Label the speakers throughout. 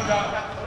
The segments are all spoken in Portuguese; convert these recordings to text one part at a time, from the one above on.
Speaker 1: come down.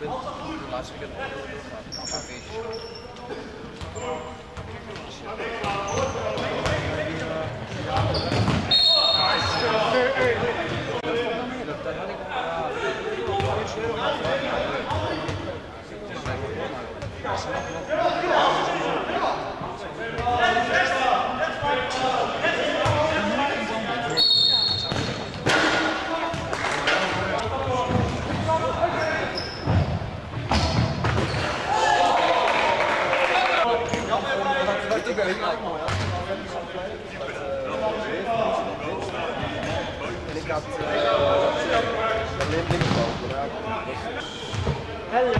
Speaker 1: do lado que é vez. Thank you. Ik ben allemaal mooi. En ik had alleen linksboom gedaan. Hallo.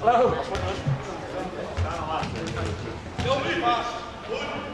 Speaker 1: Hallo. Hallo. Hallo.